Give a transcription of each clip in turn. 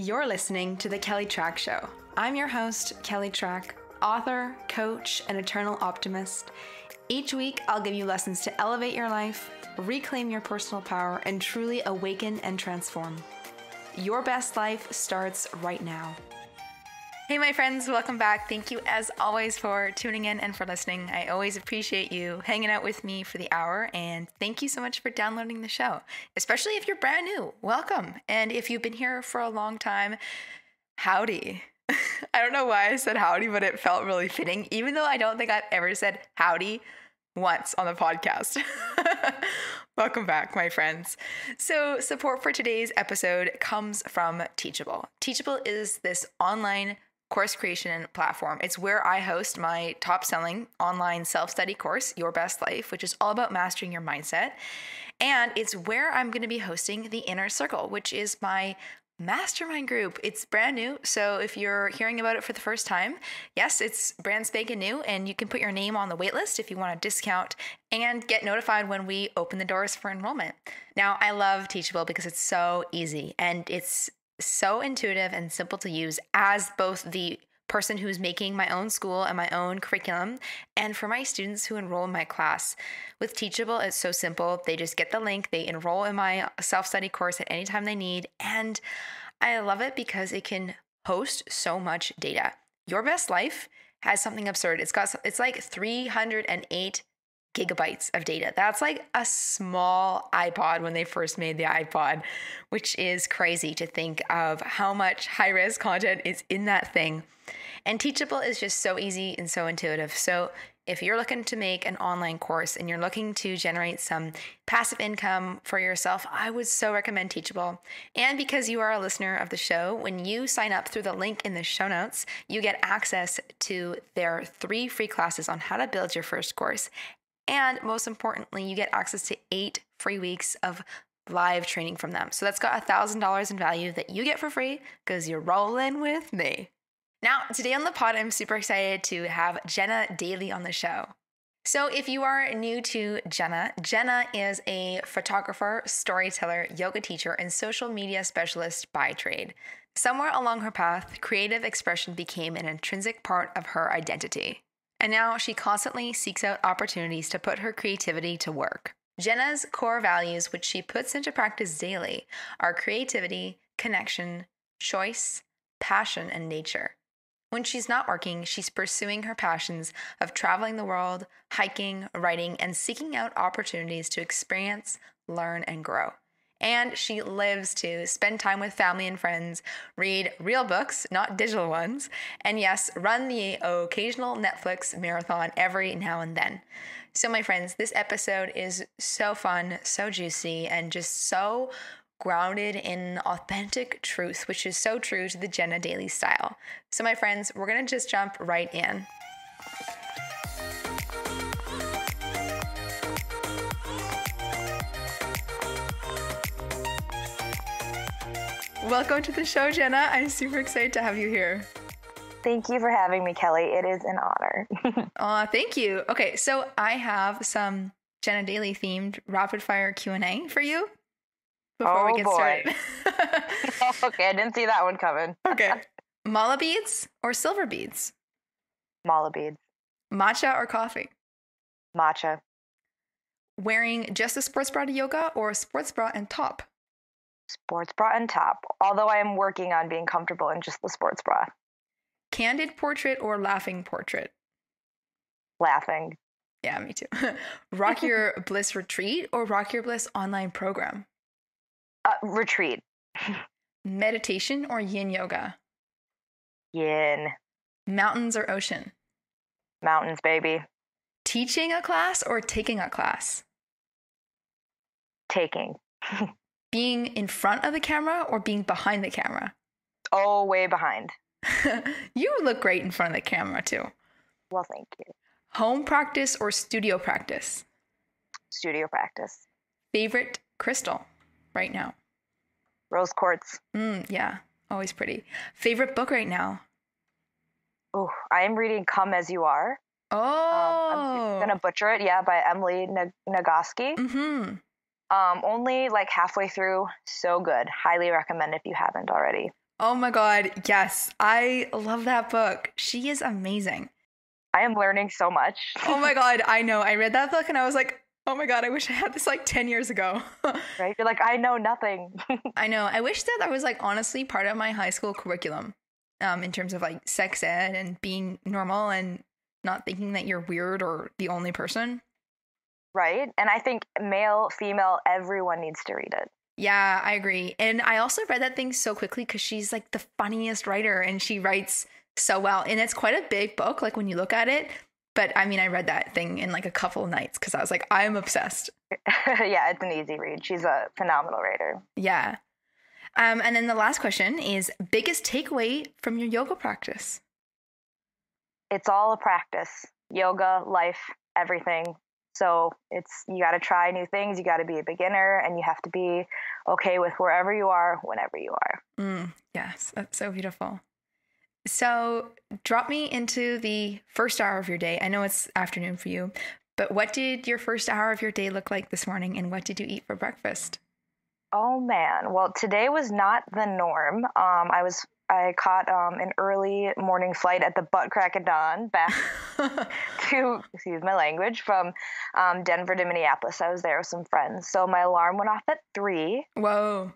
You're listening to The Kelly Trach Show. I'm your host, Kelly Trach, author, coach, and eternal optimist. Each week, I'll give you lessons to elevate your life, reclaim your personal power, and truly awaken and transform. Your best life starts right now. Hey, my friends, welcome back. Thank you, as always, for tuning in and for listening. I always appreciate you hanging out with me for the hour, and thank you so much for downloading the show, especially if you're brand new. Welcome. And if you've been here for a long time, howdy. I don't know why I said howdy, but it felt really fitting, even though I don't think I've ever said howdy once on the podcast. Welcome back, my friends. So, support for today's episode comes from Teachable. Teachable is this online course creation platform. It's where I host my top selling online self study course, Your Best Life, which is all about mastering your mindset. And it's where I'm going to be hosting the Inner Circle, which is my mastermind group. It's brand new. So if you're hearing about it for the first time, yes, it's brand spanking new, and you can put your name on the waitlist if you want a discount and get notified when we open the doors for enrollment. Now, I love Teachable because it's so easy and it's so intuitive and simple to use as both the person who's making my own school and my own curriculum, and for my students who enroll in my class. With Teachable, it's so simple. They just get the link, they enroll in my self study course at any time they need, and I love it because it can host so much data. Your Best Life has something absurd. It's got it's like 308 gigabytes of data. That's like a small iPod when they first made the iPod, which is crazy to think of how much high res content is in that thing. And Teachable is just so easy and so intuitive. So, if you're looking to make an online course and you're looking to generate some passive income for yourself, I would so recommend Teachable. And because you are a listener of the show, when you sign up through the link in the show notes, you get access to their three free classes on how to build your first course and most importantly, you get access to eight free weeks of live training from them. So that's got $1,000 in value that you get for free because you're rolling with me. Now, today on the pod, I'm super excited to have Jenna Dailey on the show. So, if you are new to Jenna, Jenna is a photographer, storyteller, yoga teacher, and social media specialist by trade. Somewhere along her path, creative expression became an intrinsic part of her identity and now she constantly seeks out opportunities to put her creativity to work. Jenna's core values, which she puts into practice daily, are creativity, connection, choice, passion, and nature. When she's not working, she's pursuing her passions of traveling the world, hiking, writing, and seeking out opportunities to experience, learn, and grow and she lives to spend time with family and friends, read real books, not digital ones, and yes, run the occasional Netflix marathon every now and then. So, my friends, this episode is so fun, so juicy, and just so grounded in authentic truth, which is so true to the Jenna Dailey style. So, my friends, we're gonna just jump right in. Welcome to the show, Jenna. I'm super excited to have you here. Thank you for having me, Kelly. It is an honor. uh, thank you. Okay, so I have some Jenna Dailey themed rapid fire Q&A for you before oh, we get boy. started. okay, I didn't see that one coming. okay. Mala beads or silver beads? Mala beads. Matcha or coffee? Matcha. Wearing just a sports bra to yoga or a sports bra and top? Sports bra and top, although I am working on being comfortable in just the sports bra. Candid portrait or laughing portrait? Laughing. Yeah, me too. rock Your Bliss retreat or Rock Your Bliss online program? Uh, retreat. Meditation or yin yoga? Yin. Mountains or ocean? Mountains, baby. Teaching a class or taking a class? Taking. being in front of the camera or being behind the camera? Oh, way behind. you look great in front of the camera too. Well, thank you. Home practice or studio practice? Studio practice. Favorite crystal right now? Rose quartz. Mm, yeah, always pretty. Favorite book right now? Oh, I am reading Come As You Are. Oh. Um, I'm Oh. going to butcher it. Yeah, by Emily Nag- Nagoski. mm-hmm. Um, only like halfway through. So good. Highly recommend if you haven't already. Oh my God. Yes. I love that book. She is amazing. I am learning so much. oh my God. I know. I read that book and I was like, oh my God, I wish I had this like 10 years ago. right? You're like, I know nothing. I know. I wish that that was like honestly part of my high school curriculum um, in terms of like sex ed and being normal and not thinking that you're weird or the only person. Right. And I think male, female, everyone needs to read it. Yeah, I agree. And I also read that thing so quickly because she's like the funniest writer and she writes so well. And it's quite a big book, like when you look at it. But I mean, I read that thing in like a couple of nights because I was like, I'm obsessed. yeah, it's an easy read. She's a phenomenal writer. Yeah. Um, and then the last question is biggest takeaway from your yoga practice? It's all a practice. Yoga, life, everything. So it's you got to try new things. You got to be a beginner, and you have to be okay with wherever you are, whenever you are. Mm, yes, that's so beautiful. So drop me into the first hour of your day. I know it's afternoon for you, but what did your first hour of your day look like this morning, and what did you eat for breakfast? Oh man, well today was not the norm. Um, I was I caught um, an early morning flight at the butt crack of dawn back to, excuse my language, from um, Denver to Minneapolis. I was there with some friends. So my alarm went off at three. Whoa.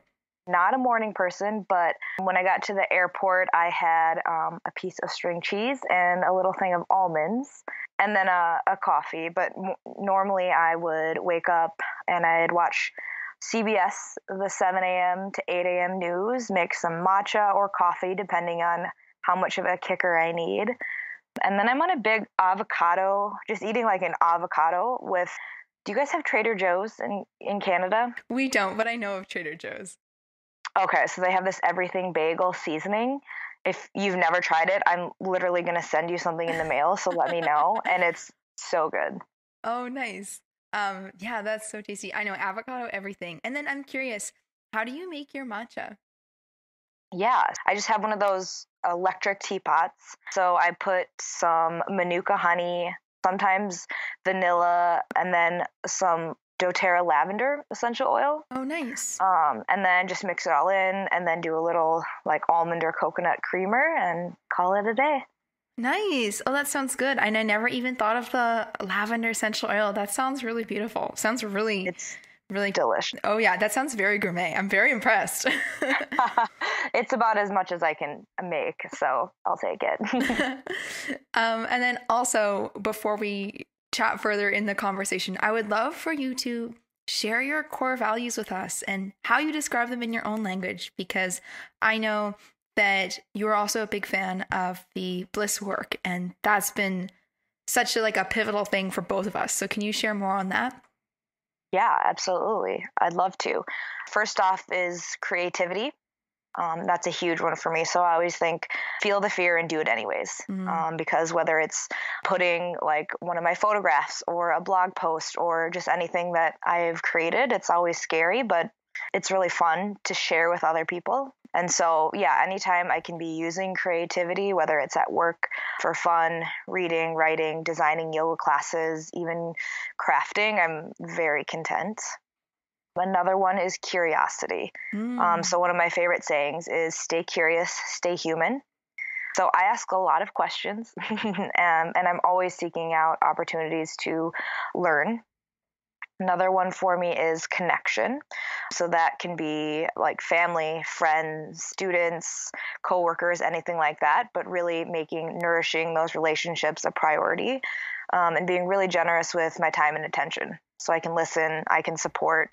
Not a morning person, but when I got to the airport, I had um, a piece of string cheese and a little thing of almonds and then a, a coffee. But m- normally I would wake up and I'd watch CBS, the 7 a.m. to 8 a.m. news, make some matcha or coffee, depending on how much of a kicker I need. And then I'm on a big avocado, just eating like an avocado with. Do you guys have Trader Joe's in, in Canada? We don't, but I know of Trader Joe's. Okay, so they have this everything bagel seasoning. If you've never tried it, I'm literally going to send you something in the mail, so let me know. And it's so good. Oh, nice. Um, yeah, that's so tasty. I know avocado, everything. And then I'm curious, how do you make your matcha? Yeah, I just have one of those electric teapots. So I put some manuka honey, sometimes vanilla, and then some doTERRA lavender essential oil. Oh, nice. Um, and then just mix it all in and then do a little like almond or coconut creamer and call it a day. Nice. Oh, that sounds good. And I never even thought of the lavender essential oil. That sounds really beautiful. Sounds really It's really delicious. Oh yeah, that sounds very gourmet. I'm very impressed. it's about as much as I can make, so I'll take it. um, and then also before we chat further in the conversation, I would love for you to share your core values with us and how you describe them in your own language because I know that you're also a big fan of the bliss work and that's been such a, like a pivotal thing for both of us so can you share more on that yeah absolutely i'd love to first off is creativity um, that's a huge one for me. So I always think feel the fear and do it anyways. Mm-hmm. Um, because whether it's putting like one of my photographs or a blog post or just anything that I've created, it's always scary, but it's really fun to share with other people. And so, yeah, anytime I can be using creativity, whether it's at work for fun, reading, writing, designing yoga classes, even crafting, I'm very content. Another one is curiosity. Mm. Um, so, one of my favorite sayings is stay curious, stay human. So, I ask a lot of questions and, and I'm always seeking out opportunities to learn Another one for me is connection. So that can be like family, friends, students, coworkers, anything like that, but really making nourishing those relationships a priority um, and being really generous with my time and attention. So I can listen, I can support.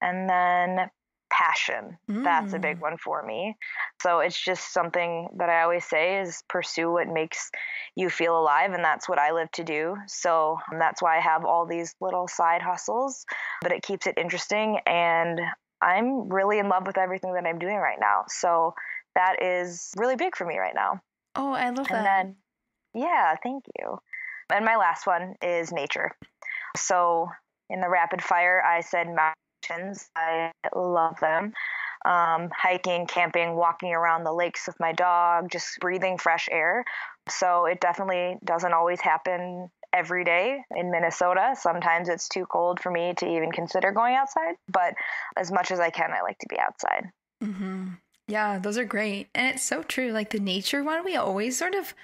And then passion. Mm. That's a big mm. one for me. So it's just something that I always say is pursue what makes you feel alive. And that's what I live to do. So that's why I have all these little side hustles, but it keeps it interesting. And I'm really in love with everything that I'm doing right now. So that is really big for me right now. Oh, I love and that. Then, yeah, thank you. And my last one is nature. So in the rapid fire, I said mountains. I love them. Um, hiking, camping, walking around the lakes with my dog, just breathing fresh air. So it definitely doesn't always happen every day in Minnesota. Sometimes it's too cold for me to even consider going outside, but as much as I can, I like to be outside. Mm-hmm. Yeah, those are great. And it's so true. Like the nature one, we always sort of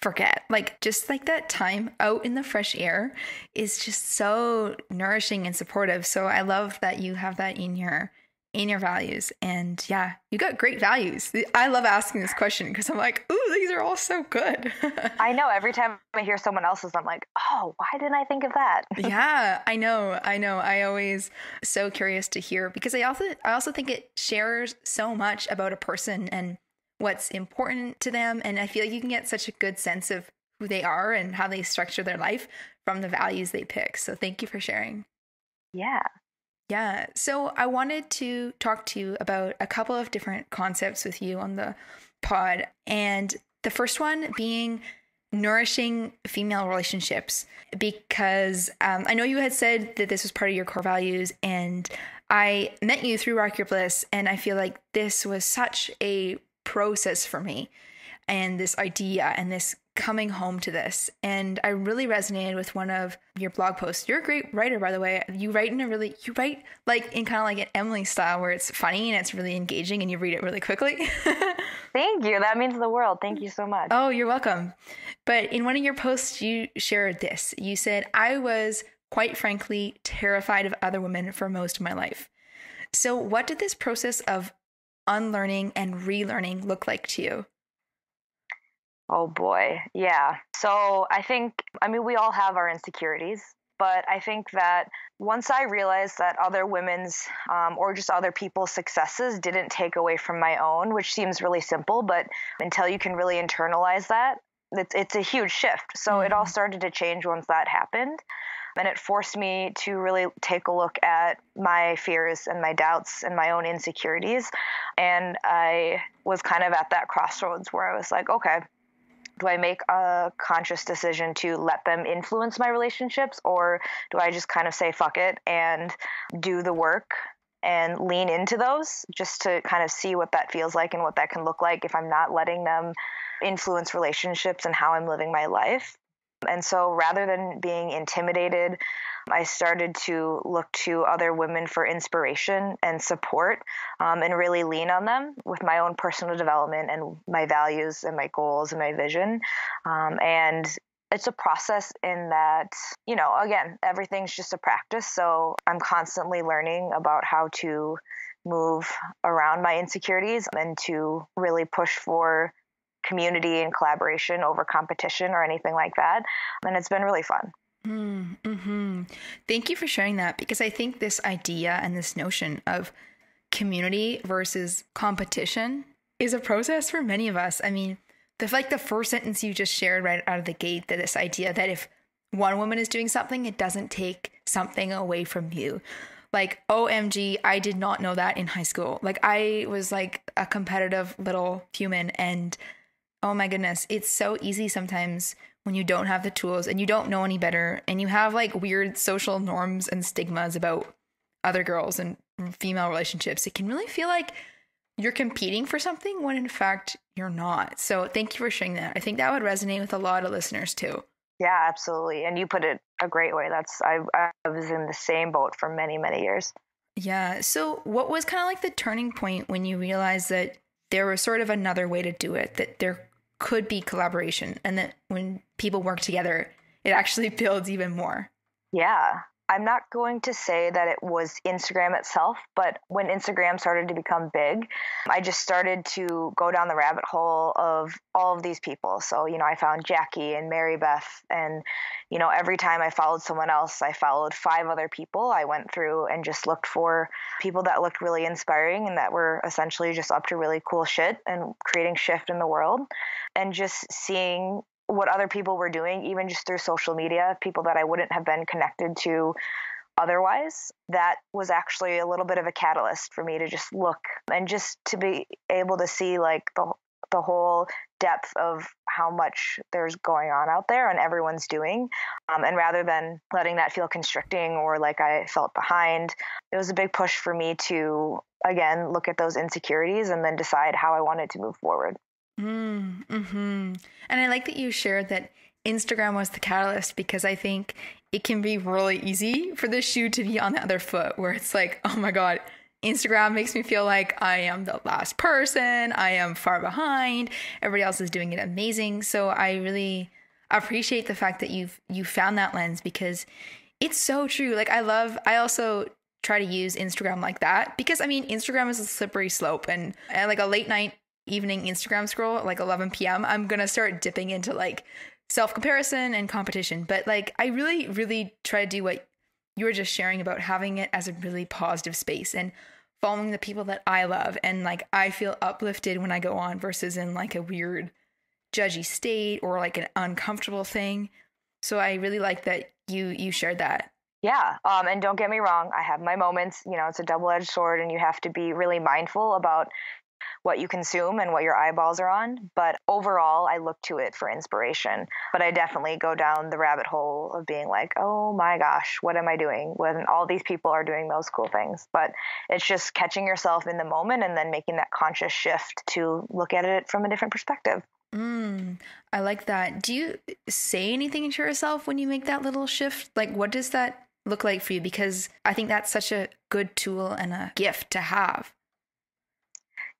forget. Like just like that time out in the fresh air is just so nourishing and supportive. So I love that you have that in your in your values. And yeah, you got great values. I love asking this question because I'm like, ooh, these are all so good. I know. Every time I hear someone else's, I'm like, oh, why didn't I think of that? yeah, I know. I know. I always so curious to hear because I also I also think it shares so much about a person and what's important to them. And I feel like you can get such a good sense of who they are and how they structure their life from the values they pick. So thank you for sharing. Yeah. Yeah. So I wanted to talk to you about a couple of different concepts with you on the pod. And the first one being nourishing female relationships, because um, I know you had said that this was part of your core values. And I met you through Rock Your Bliss. And I feel like this was such a process for me and this idea and this coming home to this. And I really resonated with one of your blog posts. You're a great writer, by the way. You write in a really, you write like in kind of like an Emily style where it's funny and it's really engaging and you read it really quickly. Thank you. That means the world. Thank you so much. Oh, you're welcome. But in one of your posts, you shared this. You said, I was quite frankly terrified of other women for most of my life. So, what did this process of unlearning and relearning look like to you? Oh boy. Yeah. So I think, I mean, we all have our insecurities, but I think that once I realized that other women's um, or just other people's successes didn't take away from my own, which seems really simple, but until you can really internalize that, it's, it's a huge shift. So mm-hmm. it all mm-hmm. started to change once that happened. And it forced me to really take a look at my fears and my doubts and my own insecurities. And I was kind of at that crossroads where I was like, okay, do I make a conscious decision to let them influence my relationships or do I just kind of say fuck it and do the work and lean into those just to kind of see what that feels like and what that can look like if I'm not letting them influence relationships and how I'm living my life. And so rather than being intimidated I started to look to other women for inspiration and support um, and really lean on them with my own personal development and my values and my goals and my vision. Um, and it's a process in that, you know, again, everything's just a practice. So I'm constantly learning about how to move around my insecurities and to really push for community and collaboration over competition or anything like that. And it's been really fun. Mm-hmm. Thank you for sharing that because I think this idea and this notion of community versus competition is a process for many of us. I mean, the like the first sentence you just shared right out of the gate that this idea that if one woman is doing something, it doesn't take something away from you. Like, OMG, I did not know that in high school. Like, I was like a competitive little human, and oh my goodness, it's so easy sometimes when you don't have the tools and you don't know any better and you have like weird social norms and stigmas about other girls and female relationships, it can really feel like you're competing for something when in fact you're not. So thank you for sharing that. I think that would resonate with a lot of listeners too. Yeah, absolutely. And you put it a great way. That's I I was in the same boat for many, many years. Yeah. So what was kind of like the turning point when you realized that there was sort of another way to do it, that there could be collaboration and that when people work together, it actually builds even more. Yeah. I'm not going to say that it was Instagram itself, but when Instagram started to become big, I just started to go down the rabbit hole of all of these people. So, you know, I found Jackie and Mary Beth, and, you know, every time I followed someone else, I followed five other people. I went through and just looked for people that looked really inspiring and that were essentially just up to really cool shit and creating shift in the world. And just seeing what other people were doing, even just through social media, people that I wouldn't have been connected to otherwise, that was actually a little bit of a catalyst for me to just look and just to be able to see like the the whole depth of how much there's going on out there and everyone's doing. Um, and rather than letting that feel constricting or like I felt behind, it was a big push for me to, again, look at those insecurities and then decide how I wanted to move forward. Mm, hmm And I like that you shared that Instagram was the catalyst because I think it can be really easy for the shoe to be on the other foot where it's like, oh my God, Instagram makes me feel like I am the last person, I am far behind, everybody else is doing it amazing. So I really appreciate the fact that you've you found that lens because it's so true. Like I love I also try to use Instagram like that because I mean Instagram is a slippery slope and, and like a late night evening Instagram scroll like 11 p.m. I'm going to start dipping into like self comparison and competition. But like I really really try to do what you were just sharing about having it as a really positive space and following the people that I love and like I feel uplifted when I go on versus in like a weird judgy state or like an uncomfortable thing. So I really like that you you shared that. Yeah, um, and don't get me wrong, I have my moments. You know, it's a double edged sword, and you have to be really mindful about what you consume and what your eyeballs are on. But overall, I look to it for inspiration. But I definitely go down the rabbit hole of being like, oh my gosh, what am I doing when all these people are doing those cool things? But it's just catching yourself in the moment and then making that conscious shift to look at it from a different perspective. Mm, I like that. Do you say anything to yourself when you make that little shift? Like, what does that look like for you? Because I think that's such a good tool and a gift to have.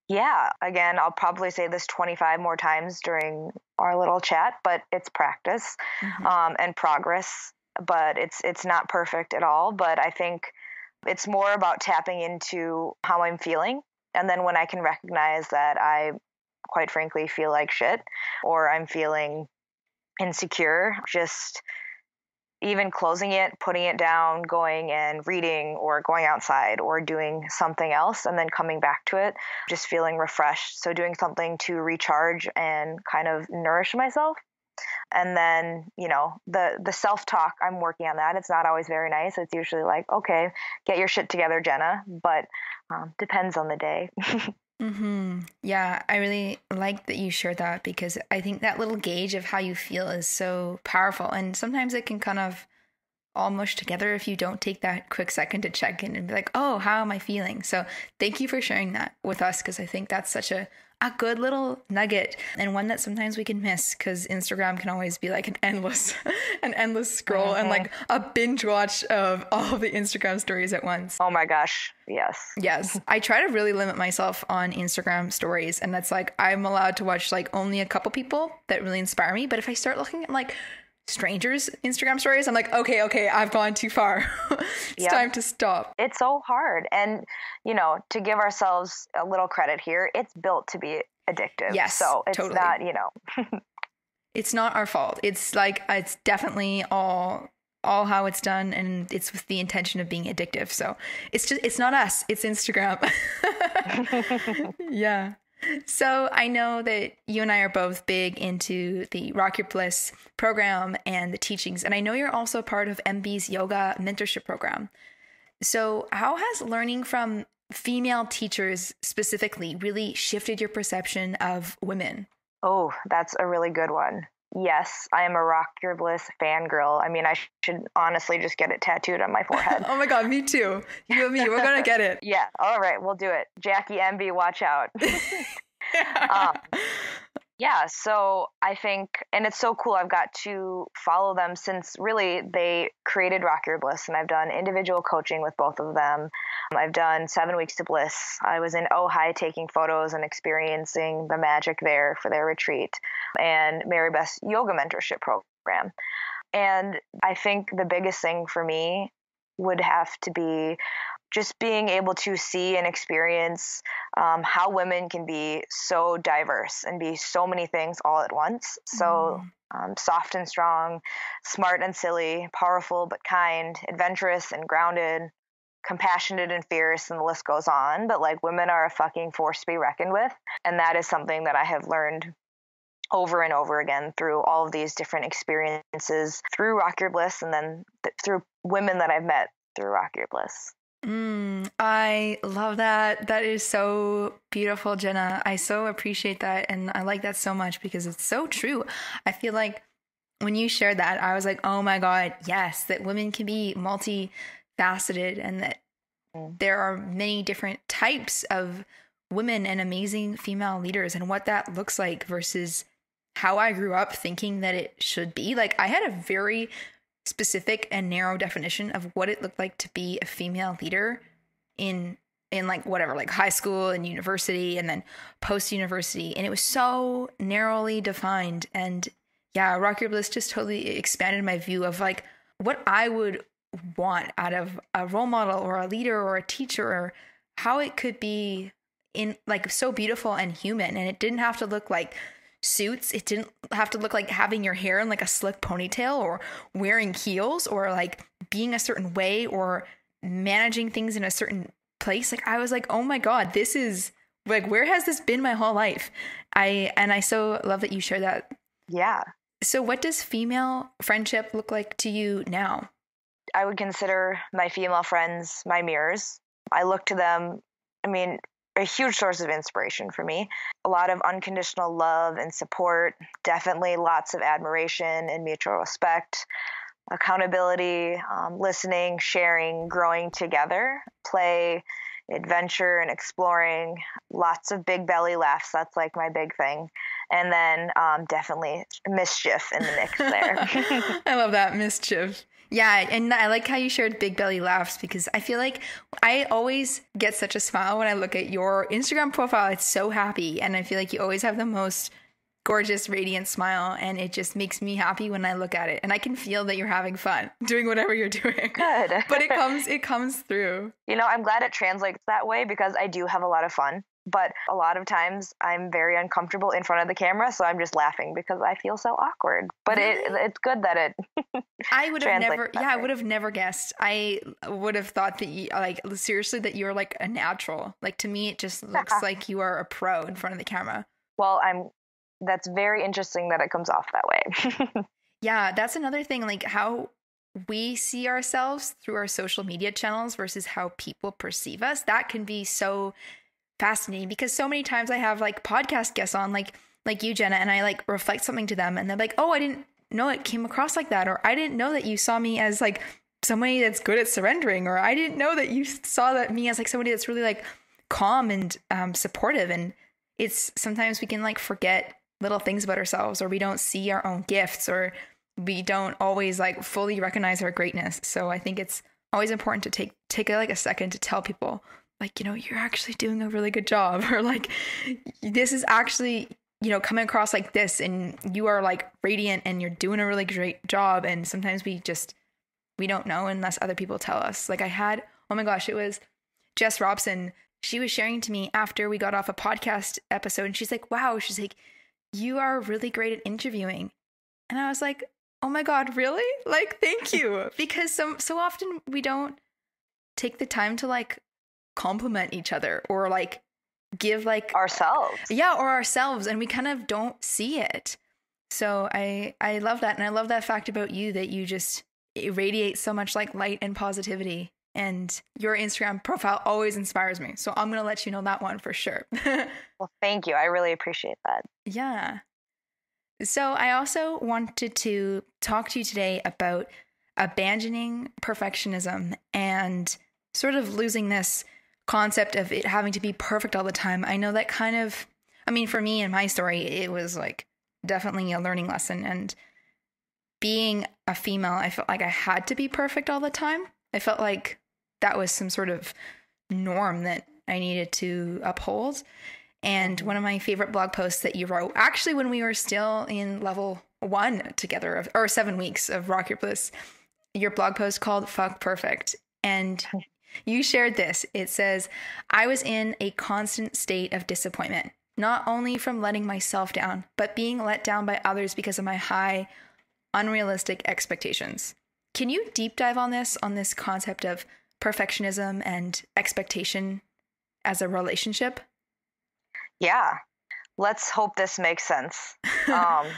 Yeah, again, I'll probably say this 25 more times during our little chat, but it's practice mm-hmm. um, and progress. But it's it's not perfect at all. But I think it's more about tapping into how I'm feeling, and then when I can recognize that I, quite frankly, feel like shit, or I'm feeling insecure, just even closing it, putting it down, going and reading or going outside or doing something else and then coming back to it, just feeling refreshed. So doing something to recharge and kind of nourish myself. And then, you know, the the self-talk, I'm working on that. It's not always very nice. It's usually like, okay, get your shit together, Jenna, but um, depends on the day. Mm-hmm. Yeah, I really like that you shared that because I think that little gauge of how you feel is so powerful. And sometimes it can kind of all mush together if you don't take that quick second to check in and be like, oh, how am I feeling? So thank you for sharing that with us because I think that's such a a good little nugget and one that sometimes we can miss because Instagram can always be like an endless, an endless scroll and like mm-hmm. a binge watch of all the Instagram stories at once. Oh my gosh. Yes. Yes. I try to really limit myself on Instagram stories and that's like I'm allowed to watch like only a couple people that really inspire me. But if I start looking at like strangers Instagram stories, I'm like, okay, okay, I've gone too far. it's yep. time to stop. It's so hard. And, you know, to give ourselves a little credit here, it's built to be addictive. Yes. So it's totally. not, you know. it's not our fault. It's like, it's definitely all all how it's done and it's with the intention of being addictive so it's just it's not us it's instagram yeah so I know that you and I are both big into the Rock Your Bliss program and the teachings, and I know you're also part of MB's yoga mentorship program. So how has learning from female teachers specifically really shifted your perception of women? Oh, that's a really good one. Yes, I am a Rock Your Bliss fangirl. I mean, I should honestly just get it tattooed on my forehead. oh my God, me too. You and me, we're going to get it. yeah, all right, we'll do it. Jackie MB, watch out. um, yeah, so I think, and it's so cool. I've got to follow them since really they created Rock Your Bliss, and I've done individual coaching with both of them. I've done seven weeks to bliss. I was in Ojai taking photos and experiencing the magic there for their retreat, and Mary Beth's yoga mentorship program. And I think the biggest thing for me would have to be just being able to see and experience um, how women can be so diverse and be so many things all at once. So mm. um, soft and strong, smart and silly, powerful but kind, adventurous and grounded, compassionate and fierce, and the list goes on. But like women are a fucking force to be reckoned with. And that is something that I have learned over and over again through all of these different experiences through Rock Your Bliss and then th- through women that I've met through Rock Your Bliss. Mm, I love that. That is so beautiful, Jenna. I so appreciate that. And I like that so much because it's so true. I feel like when you shared that, I was like, oh my God, yes, that women can be multifaceted and that mm. there are many different types of women and amazing female leaders and what that looks like versus how I grew up thinking that it should be. Like, I had a very specific and narrow definition of what it looked like to be a female leader in in like whatever, like high school and university and then post university. And it was so narrowly defined. And yeah, Rock Your Bliss just totally expanded my view of like what I would want out of a role model or a leader or a teacher or how it could be in like so beautiful and human. And it didn't have to look like suits. It didn't have to look like having your hair in like a slick ponytail or wearing heels or like being a certain way or managing things in a certain place. Like I was like, "Oh my god, this is like where has this been my whole life?" I and I so love that you share that. Yeah. So what does female friendship look like to you now? I would consider my female friends my mirrors. I look to them, I mean, a huge source of inspiration for me. A lot of unconditional love and support, definitely lots of admiration and mutual respect, accountability, um, listening, sharing, growing together, play, adventure, and exploring. Lots of big belly laughs. That's like my big thing. And then um, definitely mischief in the mix there. I love that mischief. Yeah, and I like how you shared big belly laughs because I feel like I always get such a smile when I look at your Instagram profile. It's so happy, and I feel like you always have the most gorgeous radiant smile and it just makes me happy when I look at it and I can feel that you're having fun doing whatever you're doing. Good. but it comes it comes through. You know, I'm glad it translates that way because I do have a lot of fun but a lot of times I'm very uncomfortable in front of the camera, so I'm just laughing because I feel so awkward. But it it's good that it. I would have never, yeah, I would have never guessed. I would have thought that you, like, seriously, that you're like a natural. Like to me, it just looks like you are a pro in front of the camera. Well, I'm. That's very interesting that it comes off that way. yeah, that's another thing. Like how we see ourselves through our social media channels versus how people perceive us. That can be so fascinating because so many times I have like podcast guests on, like like you, Jenna, and I like reflect something to them, and they're like, "Oh, I didn't know it came across like that," or "I didn't know that you saw me as like somebody that's good at surrendering," or "I didn't know that you saw that me as like somebody that's really like calm and um, supportive." And it's sometimes we can like forget little things about ourselves, or we don't see our own gifts, or we don't always like fully recognize our greatness. So I think it's always important to take take like a second to tell people like, you know, you're actually doing a really good job, or like, this is actually, you know, coming across like this, and you are like radiant and you're doing a really great job. And sometimes we just, we don't know unless other people tell us. Like, I had, oh my gosh, it was Jess Robson. She was sharing to me after we got off a podcast episode, and she's like, wow, she's like, you are really great at interviewing. And I was like, oh my God, really? Like, thank you. because so, so often we don't take the time to like compliment each other or like give like ourselves. Yeah, or ourselves and we kind of don't see it. So I I love that and I love that fact about you that you just irradiate so much like light and positivity and your Instagram profile always inspires me. So I'm going to let you know that one for sure. well, thank you. I really appreciate that. Yeah. So I also wanted to talk to you today about abandoning perfectionism and sort of losing this concept of it having to be perfect all the time. I know that kind of, I mean, for me in my story, it was like definitely a learning lesson. And being a female, I felt like I had to be perfect all the time. I felt like that was some sort of norm that I needed to uphold. And one of my favorite blog posts that you wrote, actually, when we were still in level one together, of, or seven weeks of Rock Your Bliss, your blog post called Fuck Perfect. And you shared this. It says, I was in a constant state of disappointment, not only from letting myself down, but being let down by others because of my high, unrealistic expectations. Can you deep dive on this, on this concept of perfectionism and expectation as a relationship? Yeah. Let's hope this makes sense. Um,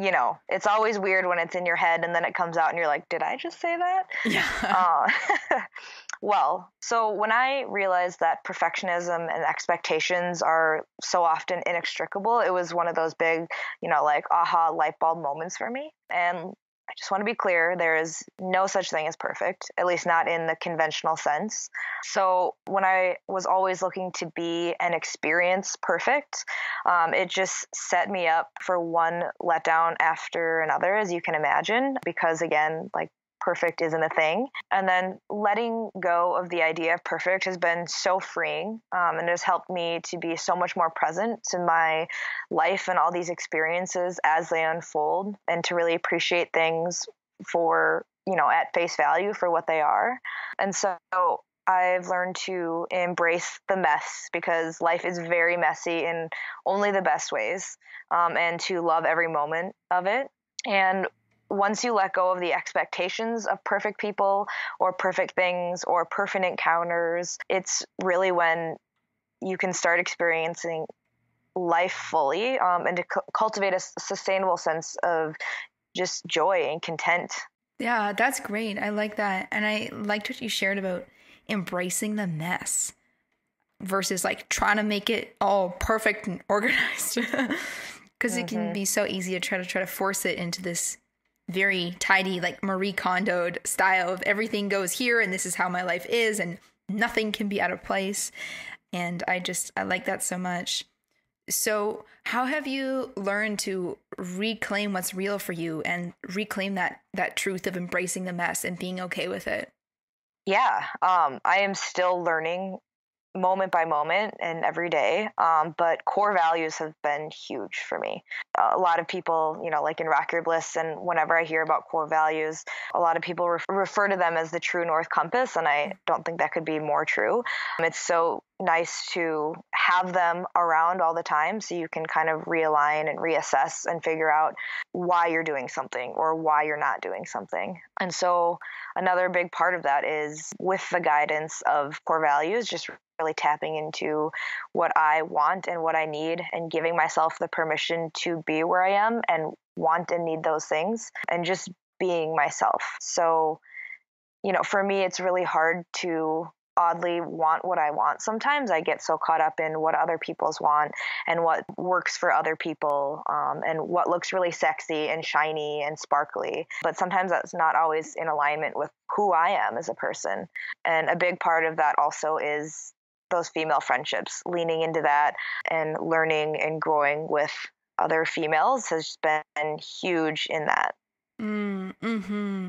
you know, it's always weird when it's in your head and then it comes out and you're like, did I just say that? Yeah. Uh, well, so when I realized that perfectionism and expectations are so often inextricable, it was one of those big, you know, like aha light bulb moments for me. And I just want to be clear there is no such thing as perfect, at least not in the conventional sense. So, when I was always looking to be and experience perfect, um, it just set me up for one letdown after another, as you can imagine, because again, like perfect isn't a thing. And then letting go of the idea of perfect has been so freeing um, and has helped me to be so much more present to my life and all these experiences as they unfold and to really appreciate things for, you know, at face value for what they are. And so I've learned to embrace the mess because life is very messy in only the best ways um, and to love every moment of it. And once you let go of the expectations of perfect people or perfect things or perfect encounters, it's really when you can start experiencing life fully um, and to cu- cultivate a sustainable sense of just joy and content. Yeah, that's great. I like that. And I liked what you shared about embracing the mess versus like trying to make it all perfect and organized. Because mm-hmm. it can mm-hmm. be so easy to try to try to force it into this very tidy, like Marie Kondoed style of everything goes here and this is how my life is and nothing can be out of place. And I just, I like that so much. So, how have you learned to reclaim what's real for you and reclaim that that truth of embracing the mess and being okay with it? Yeah, um, I am still learning moment by moment and every day. Um, but core values have been huge for me. A lot of people, you know, like in Rock Your Bliss, and whenever I hear about core values, a lot of people re- refer to them as the true north compass, and I don't think that could be more true. Um, it's so nice to have them around all the time so you can kind of realign and reassess and figure out why you're doing something or why you're not doing something. And so, another big part of that is with the guidance of core values, just really tapping into what I want and what I need and giving myself the permission to be where I am and want and need those things and just being myself. So, you know, for me, it's really hard to oddly want what I want. Sometimes I get so caught up in what other people's want and what works for other people um, and what looks really sexy and shiny and sparkly. But sometimes that's not always in alignment with who I am as a person. And a big part of that also is those female friendships, leaning into that and learning and growing with other females has been huge in that. Mm, hmm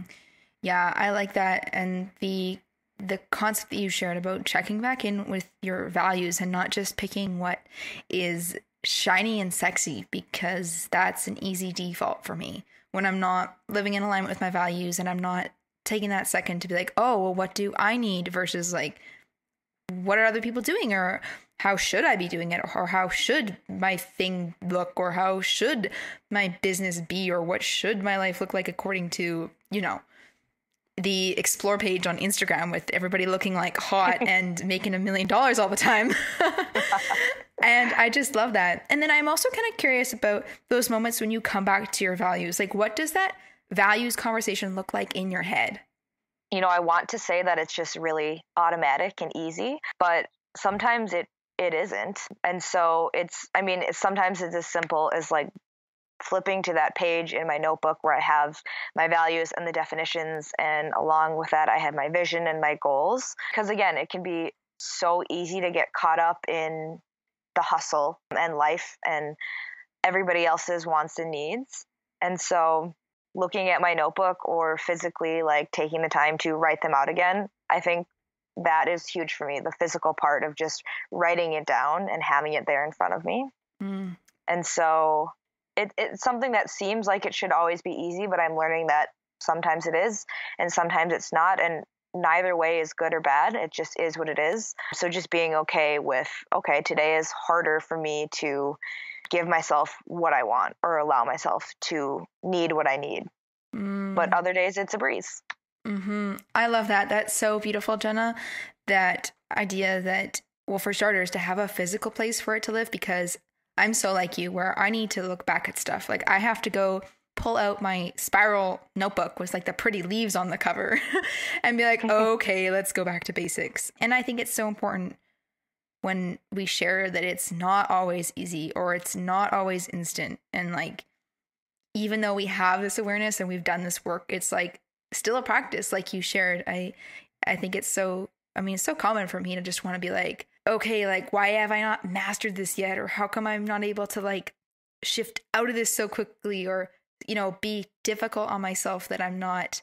Yeah, I like that. And the the concept that you shared about checking back in with your values and not just picking what is shiny and sexy because that's an easy default for me. When I'm not living in alignment with my values and I'm not taking that second to be like, oh, well, what do I need versus like, what are other people doing or how should I be doing it or how should my thing look or how should my business be or what should my life look like according to, you know, the explore page on Instagram with everybody looking like hot and making a million dollars all the time. and I just love that. And then I'm also kind of curious about those moments when you come back to your values. Like what does that values conversation look like in your head? you know, I want to say that it's just really automatic and easy, but sometimes it it isn't. And so it's I mean, it's, sometimes it's as simple as like flipping to that page in my notebook where I have my values and the definitions and along with that I have my vision and my goals because again, it can be so easy to get caught up in the hustle and life and everybody else's wants and needs. And so looking at my notebook or physically like taking the time to write them out again, I think that is huge for me. The physical part of just writing it down and having it there in front of me. Mm. And so it, it's something that seems like it should always be easy, but I'm learning that sometimes it is and sometimes it's not. And neither way is good or bad. It just is what it is. So just being okay with, okay, today is harder for me to give myself what I want or allow myself to need what I need. Mm. But other days it's a breeze. Mm-hmm. I love that. That's so beautiful, Jenna. That idea that, well, for starters, to have a physical place for it to live because I'm so like you where I need to look back at stuff. Like I have to go pull out my spiral notebook with like the pretty leaves on the cover and be like, mm-hmm. okay, let's go back to basics. And I think it's so important when we share that it's not always easy or it's not always instant and like even though we have this awareness and we've done this work it's like still a practice like you shared i i think it's so i mean it's so common for me to just want to be like okay like why have i not mastered this yet or how come i'm not able to like shift out of this so quickly or you know be difficult on myself that i'm not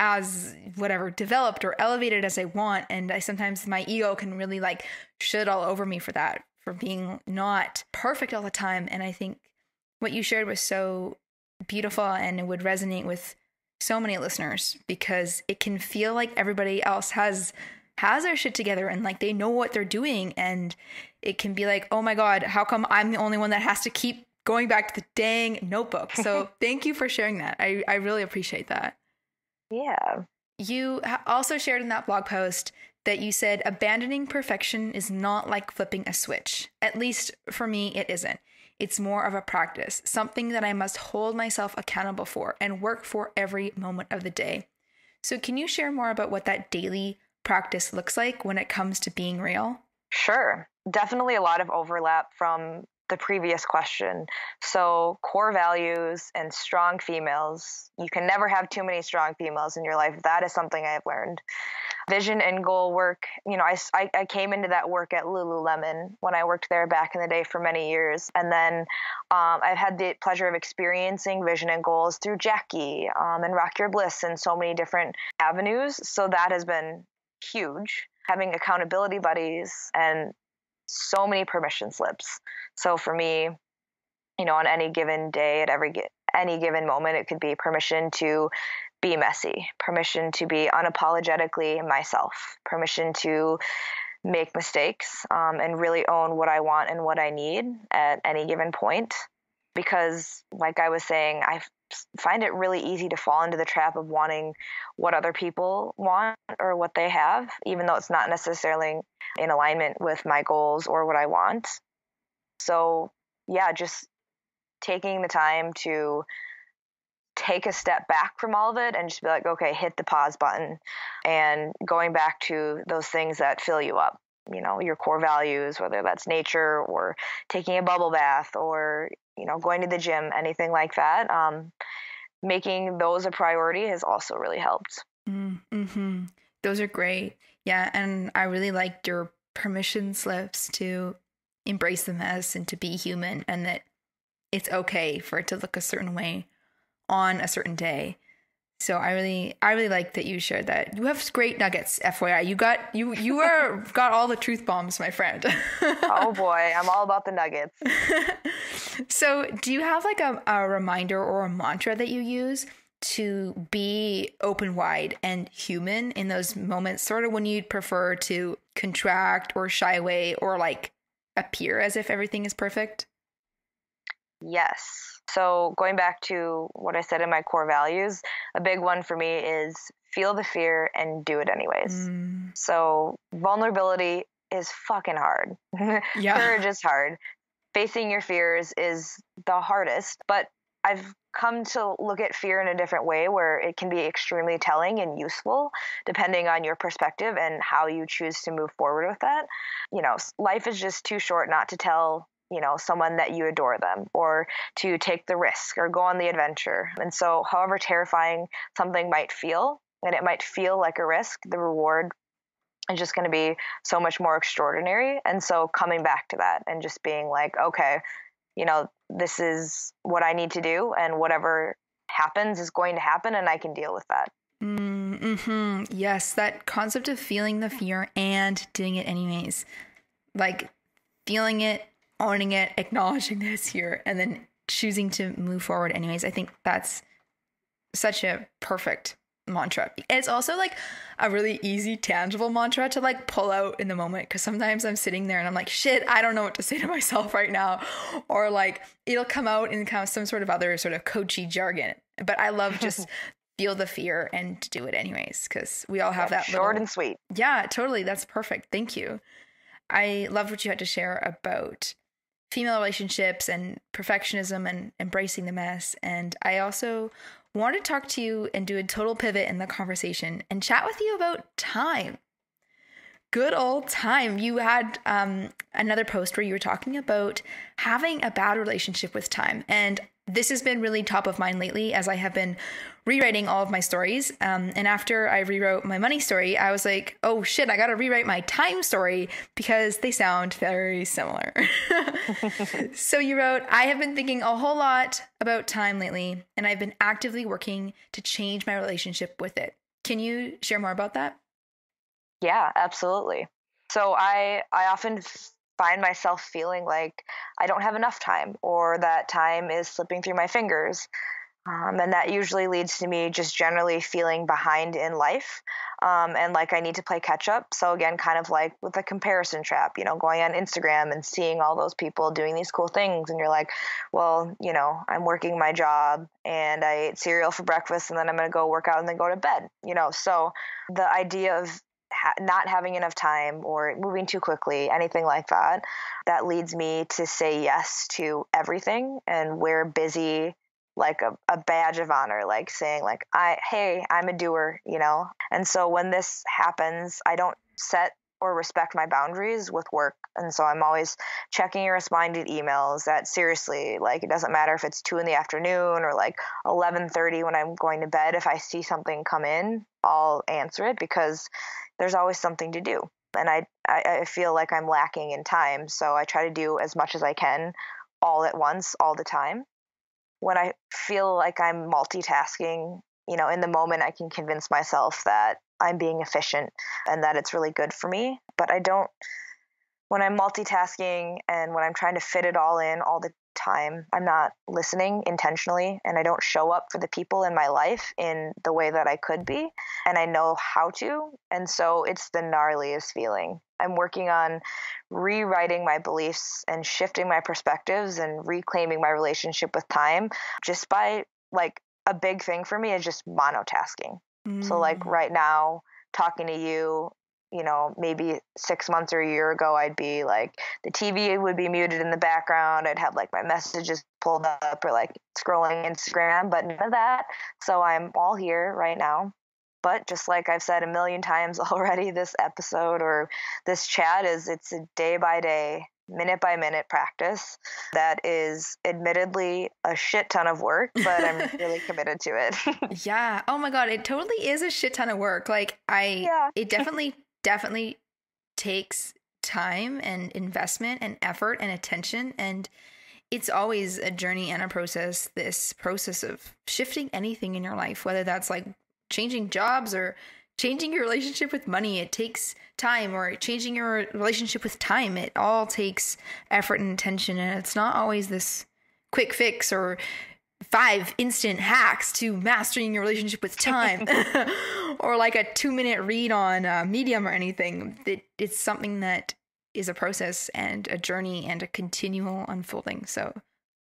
as whatever developed or elevated as I want. And I sometimes my ego can really like shit all over me for that, for being not perfect all the time. And I think what you shared was so beautiful and it would resonate with so many listeners because it can feel like everybody else has has their shit together and like they know what they're doing and it can be like oh my god how come i'm the only one that has to keep going back to the dang notebook? So thank you for sharing that. I, I really appreciate that. Yeah. You also shared in that blog post that you said abandoning perfection is not like flipping a switch. At least for me it isn't. It's more of a practice, something that I must hold myself accountable for and work for every moment of the day. So, can you share more about what that daily practice looks like when it comes to being real? Sure. Definitely a lot of overlap from the previous question. So, core values and strong females, you can never have too many strong females in your life. That is something I've learned vision and goal work. You know, I, I, I, came into that work at Lululemon when I worked there back in the day for many years. And then um, I've had the pleasure of experiencing vision and goals through Jackie um, and Rock Your Bliss and so many different avenues. So that has been huge. Having accountability buddies and so many permission slips. So for me, you know, on any given day, at every any given moment, it could be permission to be messy, permission to be unapologetically myself, permission to make mistakes um, and really own what I want and what I need at any given point. Because, like I was saying, I find it really easy to fall into the trap of wanting what other people want or what they have, even though it's not necessarily in alignment with my goals or what I want. So, yeah, just taking the time to take a step back from all of it and just be like, okay, hit the pause button and going back to those things that fill you up. You know, your core values, whether that's nature or taking a bubble bath or, you know, going to the gym, anything like that. Um, making those a priority has also really helped. Mm-hmm. Those are great. Yeah. And I really liked your permission slips to embrace the mess and to be human and that it's okay for it to look a certain way on a certain day. So I really I really like that you shared that. You have great nuggets, FYI. You got you you are got all the truth bombs, my friend. oh boy, I'm all about the nuggets. so do you have like a, a reminder or a mantra that you use to be open wide and human in those moments, sort of when you'd prefer to contract or shy away or like appear as if everything is perfect? Yes. So, going back to what I said in my core values, a big one for me is feel the fear and do it anyways. Mm. So, vulnerability is fucking hard. Yeah. Courage is hard. Facing your fears is the hardest, but I've come to look at fear in a different way where it can be extremely telling and useful depending on your perspective and how you choose to move forward with that. You know, life is just too short not to tell you know someone that you adore them or to take the risk or go on the adventure. And so however terrifying something might feel and it might feel like a risk the reward is just going to be so much more extraordinary. And so coming back to that and just being like okay you know this is what i need to do and whatever happens is going to happen and i can deal with that. Mm-hmm. yes that concept of feeling the fear and doing it anyways. Like feeling it owning it, acknowledging that it's here, and then choosing to move forward anyways. I think that's such a perfect mantra. It's also like a really easy, tangible mantra to like pull out in the moment because sometimes I'm sitting there and I'm like, shit, I don't know what to say to myself right now. Or like it'll come out in kind of some sort of other sort of coachy jargon. But I love just feel the fear and do it anyways because we all have yeah, that short little... and sweet. Yeah, totally. That's perfect. Thank you. I loved what you had to share about female relationships and perfectionism and embracing the mess. And I also want to talk to you and do a total pivot in the conversation and chat with you about time. Good old time. You had um, another post where you were talking about having a bad relationship with time. And this has been really top of mind lately as I have been rewriting all of my stories. Um, and after I rewrote my money story, I was like, oh shit, I got to rewrite my time story because they sound very similar. so you wrote, I have been thinking a whole lot about time lately, and I've been actively working to change my relationship with it. Can you share more about that? Yeah, absolutely. So I I often find myself feeling like I don't have enough time or that time is slipping through my fingers. Um, and that usually leads to me just generally feeling behind in life um, and like I need to play catch up. So, again, kind of like with a comparison trap, you know, going on Instagram and seeing all those people doing these cool things. And you're like, well, you know, I'm working my job and I ate cereal for breakfast and then I'm going to go work out and then go to bed, you know. So, the idea of ha- not having enough time or moving too quickly, anything like that, that leads me to say yes to everything. And wear busy like a, a badge of honor like saying like i hey i'm a doer you know? And so when this happens i don't set or respect my boundaries with work. And so i'm always checking and responding to emails that seriously like it doesn't matter if it's 2 in the afternoon or like 11.30 when i'm going to bed if i see something come in i'll answer it because there's always something to do and I, I, I feel like i'm lacking in time so i try to do as much as i can all at once all the time when I feel like I'm multitasking, you know, in the moment, I can convince myself that I'm being efficient and that it's really good for me. But I don't, when I'm multitasking and when I'm trying to fit it all in all the time, I'm not listening intentionally and I don't show up for the people in my life in the way that I could be. And I know how to. And so it's the gnarliest feeling. I'm working on rewriting my beliefs and shifting my perspectives and reclaiming my relationship with time just by like a big thing for me is just monotasking. Mm. So like mm. right now talking to you you know, maybe six months or a year ago, I'd be like, the TV would be muted in the background. I'd have like my messages pulled up or like scrolling Instagram, but none of that. So I'm all here right now. But just like I've said a million times already, this episode or this chat is it's a day by day, minute by minute practice that is admittedly a shit ton of work, but I'm really committed to it. yeah. Oh my god, it totally is a shit ton of work. Like I yeah. it definitely definitely takes time and investment and effort and attention. And it's always a journey and a process this process of shifting anything in your life whether that's like changing jobs or changing your relationship with money. It takes time or changing your relationship with time. It all takes effort and attention. And it's not always this quick fix or five instant hacks to mastering your relationship with time or like a two minute read on uh, medium or anything. It, it's something that is a process and a journey and a continual unfolding. So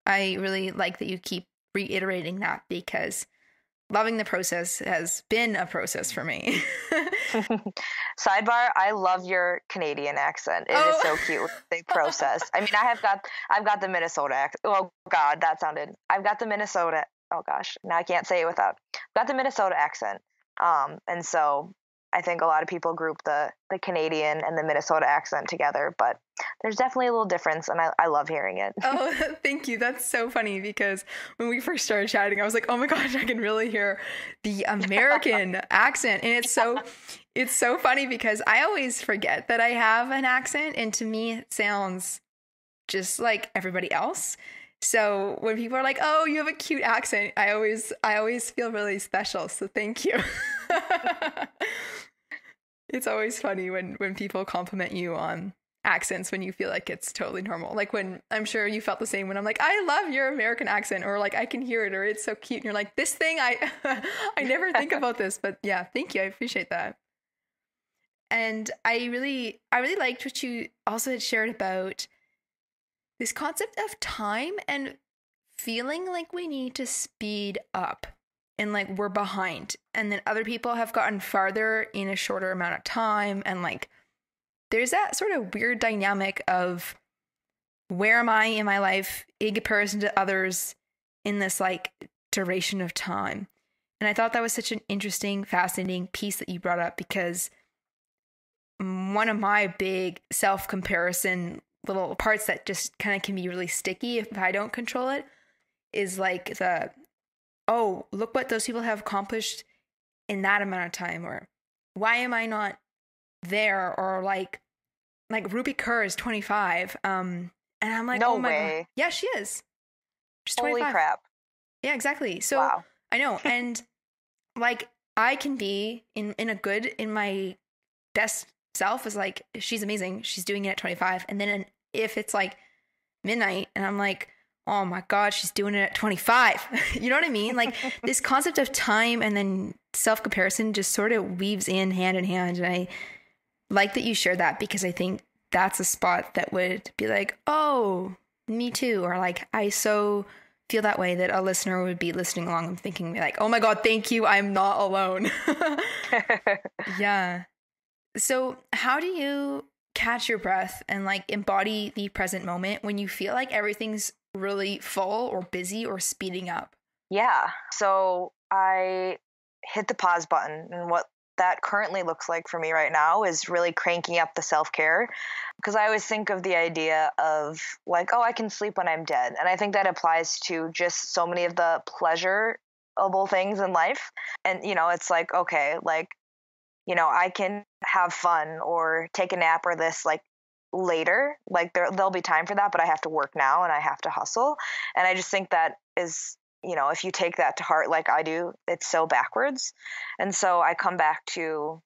i really like that you keep reiterating that because loving the process has been a process for me. Sidebar: I love your Canadian accent. It oh. is so cute. The process. I mean, I have got I've got the Minnesota accent. Oh God, that sounded. I've got the Minnesota. Oh gosh, now I can't say it without. I've got the Minnesota accent. Um, and so I think a lot of people group the the Canadian and the Minnesota accent together, but there's definitely a little difference, and I, I love hearing it. oh, thank you. That's so funny because when we first started chatting, I was like, oh my gosh, I can really hear the American accent, and it's so it's so funny because I always forget that I have an accent, and to me, it sounds just like everybody else. So when people are like, "Oh, you have a cute accent," I always I always feel really special. So thank you. it's always funny when when people compliment you on accents when you feel like it's totally normal. Like when I'm sure you felt the same when I'm like, "I love your American accent," or like I can hear it, or it's so cute, and you're like, "This thing, I I never think about this." But yeah, thank you. I appreciate that. And I really I really liked what you also had shared about this concept of time and feeling like we need to speed up and like we're behind and then other people have gotten farther in a shorter amount of time and like there's that sort of weird dynamic of where am I in my life in comparison to others in this like duration of time. And I thought that was such an interesting, fascinating piece that you brought up because one of my big self comparison little parts that just kind of can be really sticky if I don't control it is like the oh, look what those people have accomplished in that amount of time or why am I not there or like like Rupi Kaur is 25 um and I'm like no oh my way. god yeah she is she's Holy 25 crap yeah exactly so wow. I know and like I can be in in a good in my best self is like she's amazing. She's doing it at 25 and then if it's like midnight and I'm like oh my god, she's doing it at 25. you know what I mean? Like this concept of time and then self-comparison just sort of weaves in hand in hand and I like that you shared that because I think that's a spot that would be like, "Oh, me too," or like I so feel that way that a listener would be listening along and thinking like, "Oh my god, thank you. I'm not alone." yeah. So, how do you catch your breath and like embody the present moment when you feel like everything's really full or busy or speeding up? Yeah. So, I hit the pause button and what that currently looks like for me right now is really cranking up the self care. Because I always think of the idea of like, oh, I can sleep when I'm dead. And I think that applies to just so many of the pleasurable things in life. And, you know, it's like, okay, like, you know, I can have fun or take a nap or this like later. Like there, there'll be time for that, but I have to work now and I have to hustle. And I just think that is you know, if you take that to heart like I do, it's so backwards. And so I come back to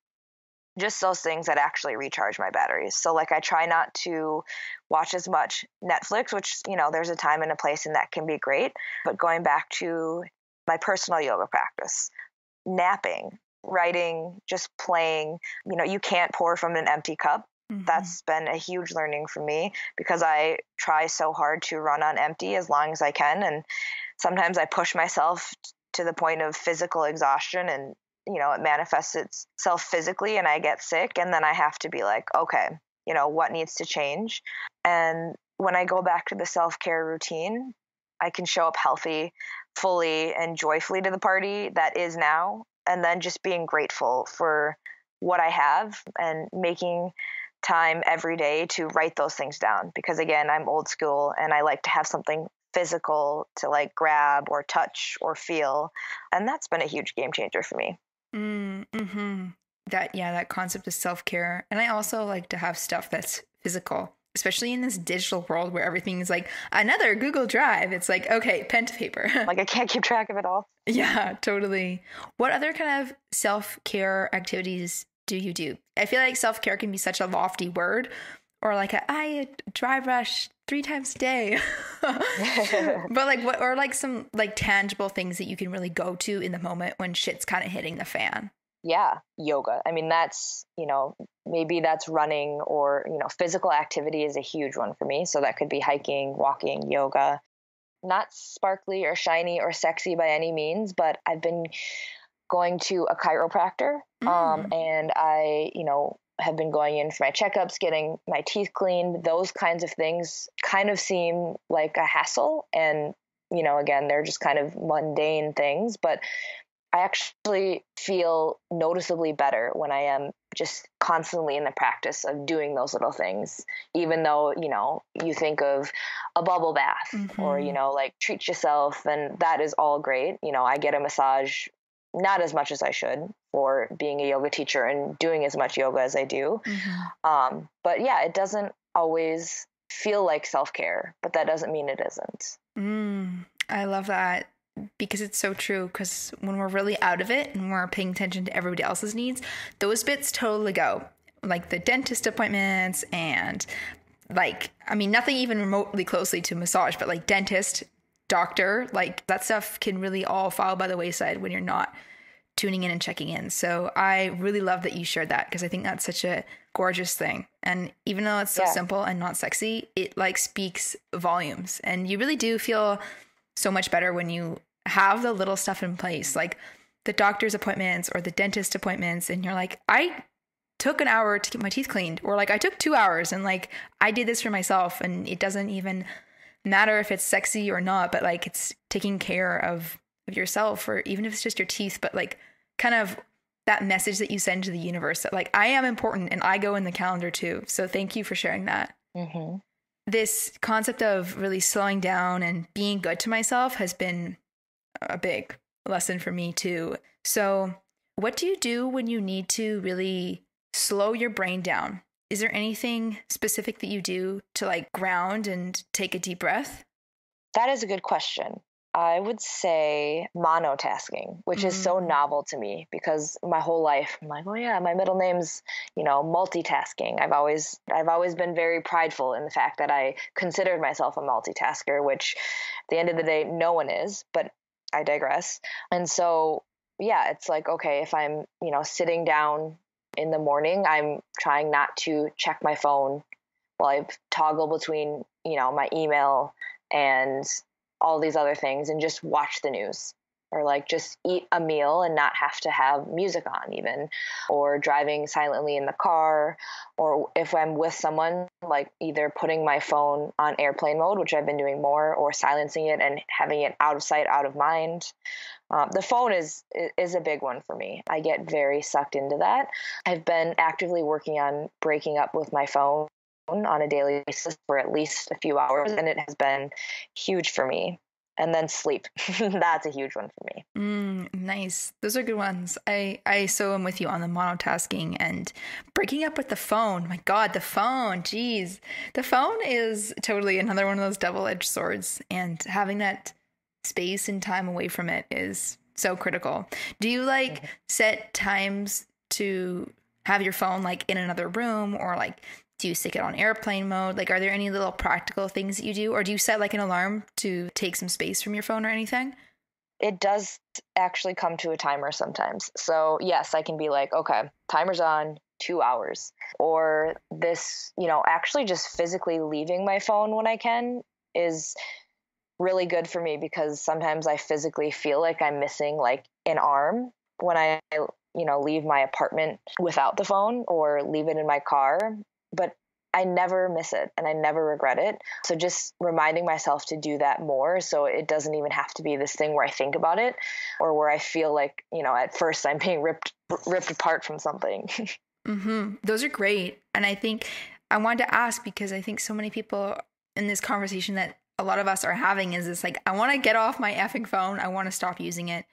just those things that actually recharge my batteries. So like I try not to watch as much Netflix, which, you know, there's a time and a place and that can be great, but going back to my personal yoga practice, napping, writing, just playing, you know, you can't pour from an empty cup. Mm-hmm. That's been a huge learning for me because I try so hard to run on empty as long as I can and sometimes I push myself to the point of physical exhaustion and you know it manifests itself physically and I get sick and then I have to be like okay you know what needs to change and when I go back to the self-care routine I can show up healthy fully and joyfully to the party that is now and then just being grateful for what I have and making time every day to write those things down because again I'm old school and I like to have something physical to like grab or touch or feel. And that's been a huge game changer for me. Mm, hmm That, yeah, that concept of self care. And I also like to have stuff that's physical, especially in this digital world where everything is like another Google Drive. It's like, okay, pen to paper. like I can't keep track of it all. Yeah, totally. What other kind of self care activities do you do? I feel like self care can be such a lofty word, or like a, I dry brush three times a day. but like what or like some like tangible things that you can really go to in the moment when shit's kind of hitting the fan. Yeah, yoga. I mean that's, you know, maybe that's running or, you know, physical activity is a huge one for me. So that could be hiking, walking, yoga. Not sparkly or shiny or sexy by any means, but I've been going to a chiropractor um, mm. um, and I, you know, have been going in for my checkups, getting my teeth cleaned, those kinds of things kind of seem like a hassle. And, you know, again, they're just kind of mundane things, but I actually feel noticeably better when I am just constantly in the practice of doing those little things, even though, you know, you think of a bubble bath mm-hmm. or, you mm-hmm. know, like treat yourself, and that is all great. You know, I get a massage not as much as I should for being a yoga teacher and doing as much yoga as I do. Mm-hmm. Um, but yeah, it doesn't always feel like self care, but that doesn't mean it isn't. Mm, I love that because it's so true. Because when we're really out of it and we're paying attention to everybody else's needs, those bits totally go. Like the dentist appointments and like, I mean, nothing even remotely closely to massage, but like dentist, doctor, like that stuff can really all fall by the wayside when you're not tuning in and checking in. So I really love that you shared that because I think that's such a gorgeous thing. And even though it's so yeah. simple and not sexy, it like speaks volumes. And you really do feel so much better when you have the little stuff in place, like the doctor's appointments or the dentist appointments. And you're like, I took an hour to get my teeth cleaned, or like I took two hours and like I did this for myself. And it doesn't even matter if it's sexy or not, but like it's taking care of of yourself or even if it's just your teeth, but like kind of that message that you send to the universe that like I am important and I go in the calendar too. So thank you for sharing that. Mm-hmm. This concept of really slowing down and being good to myself has been a big lesson for me too. So, what do you do when you need to really slow your brain down? Is there anything specific that you do to like ground and take a deep breath? That is a good question. I would say monotasking, which mm. is so mm. novel to me because my whole life I'm like, oh yeah, my middle name's, you know, multitasking. I've always I've always been very prideful in the fact that I considered myself a multitasker, which at the end of the day no one is, but I digress. And so yeah, it's like okay, if I'm, you know, sitting down in the morning, I'm trying not to check my phone while I toggle between, you know, my email and all these other things and just watch the news. Or like just eat a meal and not have to have music on even. Or driving silently in the car. Or if i'm with someone like either putting my phone on airplane mode which i've been doing more or silencing it and having it out of sight out of mind um, the phone is is a big one for me i get very sucked into that i've been actively working on breaking up with my phone on a daily basis for at least a few hours, and it has been huge for me. And then sleep. That's a huge one for me. Mm, nice. Those are good ones. I, I so am with you on the monotasking and breaking up with the phone. My God, the phone. Jeez. The phone is totally another one of those double edged swords. And having that space and time away from it is so critical. Do you like mm-hmm. set times to have your phone like in another room or like do you stick it on airplane mode? Like, are there any little practical things that you do? Or do you set like an alarm to take some space from your phone or anything? It does actually come to a timer sometimes. So, yes, I can be like, okay, timer's on, two hours. Or this, you know, actually just physically leaving my phone when I can is really good for me because sometimes I physically feel like I'm missing like an arm when I you know leave my apartment without the phone or leave it in my car but I never miss it and I never regret it. So just reminding myself to do that more so it doesn't even have to be this thing where I think about it or where I feel like, you know, at first I'm being ripped ripped apart from something. mhm. Those are great. And I think I wanted to ask because I think so many people in this conversation that a lot of us are having is this like I want to get off my effing phone. I want to stop using it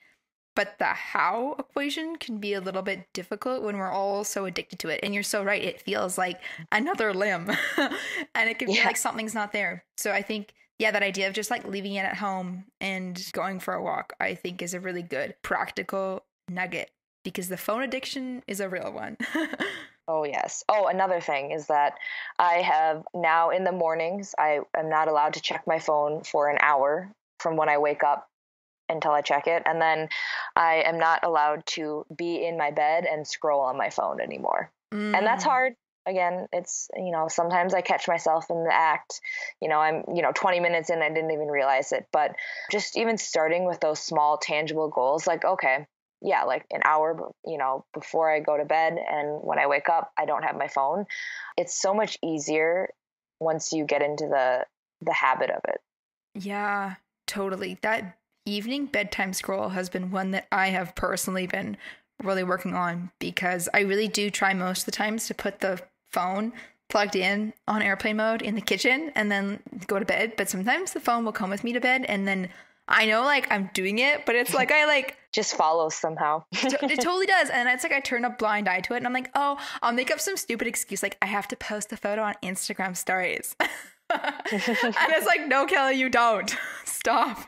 but the how equation can be a little bit difficult when we're all so addicted to it. And you're so right. It feels like another limb and it can yeah. feel like something's not there. So I think, yeah, that idea of just like leaving it at home and going for a walk, I think is a really good practical nugget because the phone addiction is a real one. Oh, yes. Oh, another thing is that I have now in the mornings, I am not allowed to check my phone for an hour from when I wake up until I check it. And then I am not allowed to be in my bed and scroll on my phone anymore. Mm. And that's mm. hard. Again, it's, you know, sometimes I catch myself in the act. You know, I'm, you know, 20 minutes in, I didn't even realize it. But just even starting with those small, tangible goals, like, okay, yeah, like an hour, you know, before I go to bed and when I wake up, I don't have my phone. It's so much easier once you get into the the habit of it. Yeah, totally. That evening bedtime scroll has been one that I have personally been really working on because I really do try most of the times to put the phone plugged in on airplane mode in the kitchen and then go to bed. But sometimes the phone will come with me to bed and then I know like I'm doing it, but it's like I like just follows somehow. it totally does. And it's like I turn a blind eye to it and I'm like, oh, I'll make up some stupid excuse like I have to post the photo on Instagram stories. and it's like, no, Kelly, you don't. Stop.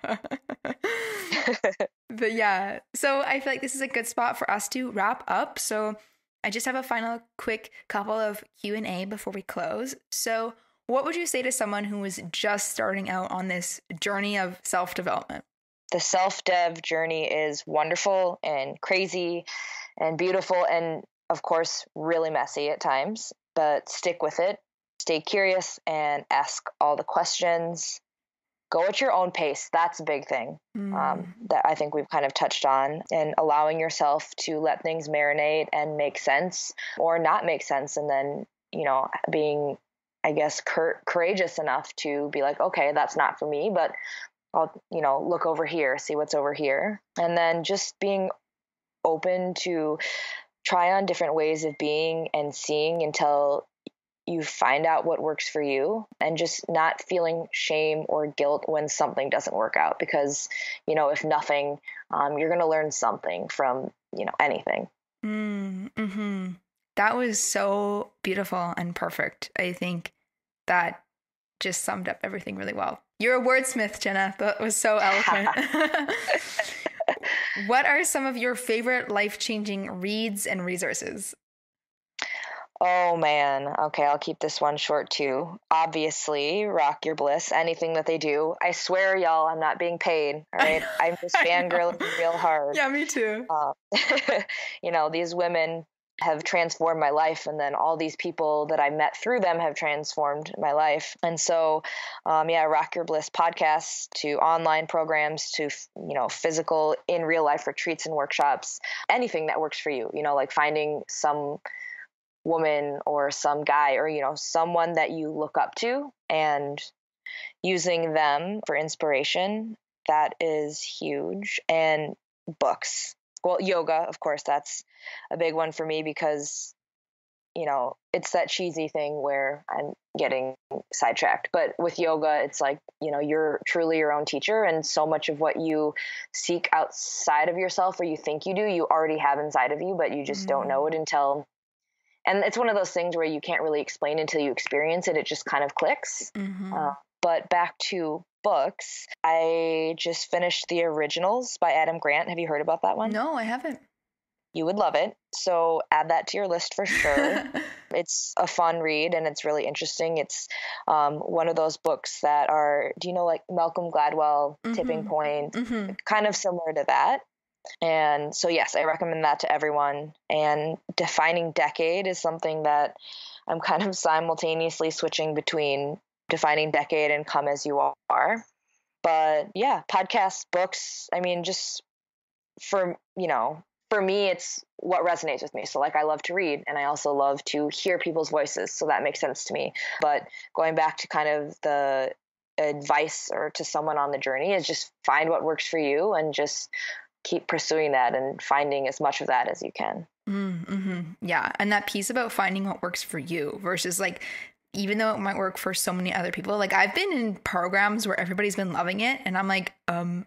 but yeah, so I feel like this is a good spot for us to wrap up. So I just have a final quick couple of Q&A before we close. So what would you say to someone who is just starting out on this journey of self-development? The self-dev journey is wonderful and crazy and beautiful and of course really messy at times, but stick with it. Stay curious and ask all the questions. Go at your own pace. That's a big thing um, mm. um, that i think we've kind of touched on and allowing yourself to let things marinate and make sense or not make sense and then you know being i guess cur- courageous enough to be like okay that's not for me but i'll you know look over here see what's over here. And then just being open to try on different ways of being and seeing until you find out what works for you and just not feeling shame or guilt when something doesn't work out because you know if nothing um, you're going to learn something from you know anything. Mm, hmm that was so beautiful and perfect. I think that just summed up everything really well. You're a wordsmith, Jenna. That was so eloquent. what are some of your favorite life changing reads and resources? Oh man. Okay, I'll keep this one short too. Obviously, Rock Your Bliss, anything that they do. I swear, y'all, I'm not being paid. All right. I'm just fangirling real hard. Yeah, me too. Uh, you know, these women have transformed my life and then all these people that i met through them have transformed my life. And so um, yeah rock your bliss podcasts to online programs to you know physical in real life retreats and workshops anything that works for you you know like finding some woman or some guy or you know someone that you look up to and using them for inspiration that is huge. And books well yoga of course that's a big one for me because you know it's that cheesy thing where i'm getting sidetracked but with yoga it's like you know you're truly your own teacher and so much of what you seek outside of yourself or you think you do you already have inside of you but you just mm-hmm. don't know it until and it's one of those things where you can't really explain until you experience it it just kind of clicks mm-hmm. uh, but back to books. I just finished the originals by adam grant. Have you heard about that one? No i haven't. You would love it. So add that to your list for sure. It's a fun read and it's really interesting. It's um, one of those books that are do you know like malcolm gladwell mm-hmm. tipping point? Mm-hmm. kind of similar to that. And so, yes, I recommend that to everyone. And defining decade is something that I'm kind of simultaneously switching between defining decade and come as you are. But yeah, podcasts, books, I mean, just for, you know, for me, it's what resonates with me. So, like, I love to read and I also love to hear people's voices. So, that makes sense to me. But going back to kind of the advice or to someone on the journey is just find what works for you and just keep pursuing that and finding as much of that as you can. Mm-hmm. Yeah. And that piece about finding what works for you versus like, even though it might work for so many other people, like I've been in programs where everybody's been loving it and I'm like, um,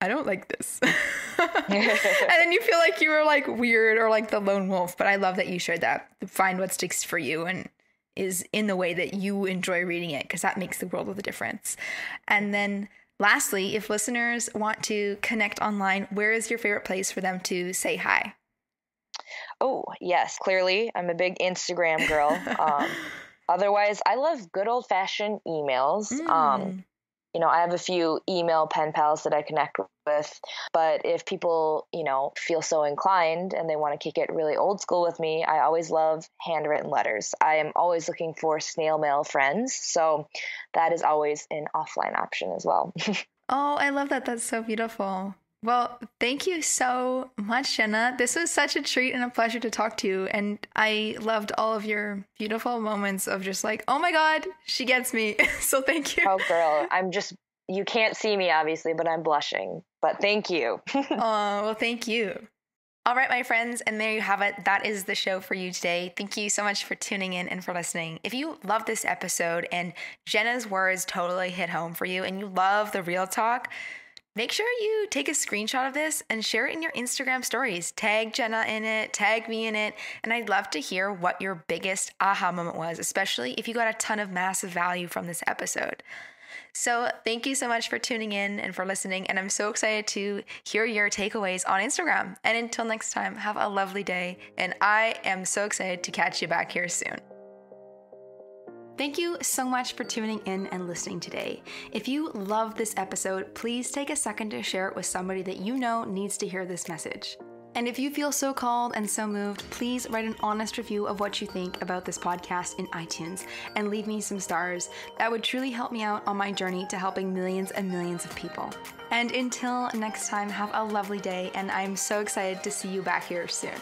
I don't like this. and then you feel like you were like weird or like the lone wolf. But I love that you shared that. Find what sticks for you and is in the way that you enjoy reading it because that makes the world of a difference. And then Lastly, if listeners want to connect online, where is your favorite place for them to say hi? Oh, yes, clearly. I'm a big Instagram girl. um, otherwise, I love good old fashioned emails. Mm. Um, you know, I have a few email pen pals that I connect with, but if people, you know, feel so inclined and they want to kick it really old school with me, I always love handwritten letters. I am always looking for snail mail friends. So that is always an offline option as well. oh, I love that. That's so beautiful. Well, thank you so much, Jenna. This was such a treat and a pleasure to talk to you. And I loved all of your beautiful moments of just like, oh my God, she gets me. so thank you. Oh, girl. I'm just, you can't see me, obviously, but I'm blushing. But thank you. oh, well, thank you. All right, my friends, and there you have it. That is the show for you today. Thank you so much for tuning in and for listening. If you love this episode and Jenna's words totally hit home for you and you love the real talk, Make sure you take a screenshot of this and share it in your Instagram stories. Tag Jenna in it, tag me in it, and I'd love to hear what your biggest aha moment was, especially if you got a ton of massive value from this episode. So, thank you so much for tuning in and for listening. And I'm so excited to hear your takeaways on Instagram. And until next time, have a lovely day. And I am so excited to catch you back here soon. Thank you so much for tuning in and listening today. If you love this episode, please take a second to share it with somebody that you know needs to hear this message. And if you feel so called and so moved, please write an honest review of what you think about this podcast in iTunes and leave me some stars. That would truly help me out on my journey to helping millions and millions of people. And until next time, have a lovely day, and I'm so excited to see you back here soon.